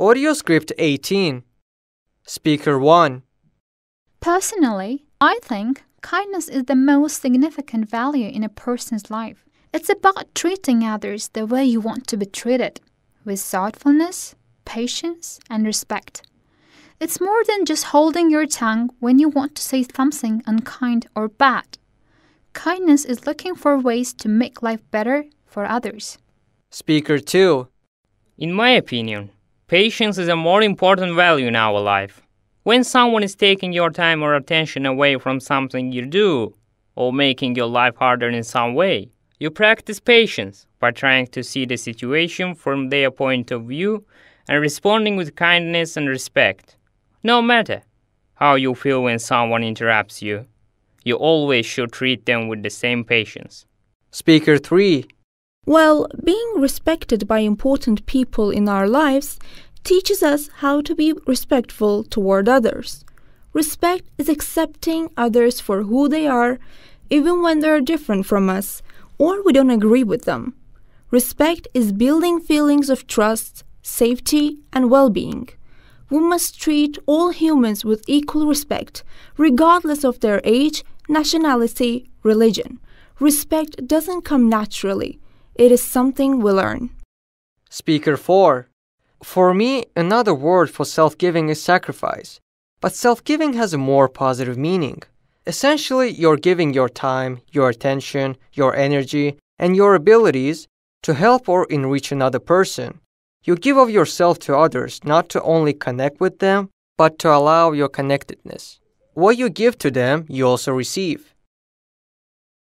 Audio script 18. Speaker 1. Personally, I think kindness is the most significant value in a person's life. It's about treating others the way you want to be treated, with thoughtfulness, patience, and respect. It's more than just holding your tongue when you want to say something unkind or bad. Kindness is looking for ways to make life better for others. Speaker 2. In my opinion, patience is a more important value in our life. When someone is taking your time or attention away from something you do, or making your life harder in some way, you practice patience by trying to see the situation from their point of view and responding with kindness and respect. No matter how you feel when someone interrupts you, you always should treat them with the same patience. Speaker 3. Well, being respected by important people in our lives teaches us how to be respectful toward others. Respect is accepting others for who they are, even when they're different from us or we don't agree with them. Respect is building feelings of trust, safety, and well being. We must treat all humans with equal respect, regardless of their age, nationality, religion. Respect doesn't come naturally, it is something we learn. Speaker 4. For me, another word for self giving is sacrifice. But self giving has a more positive meaning. Essentially, you're giving your time, your attention, your energy, and your abilities to help or enrich another person. You give of yourself to others not to only connect with them, but to allow your connectedness. What you give to them, you also receive.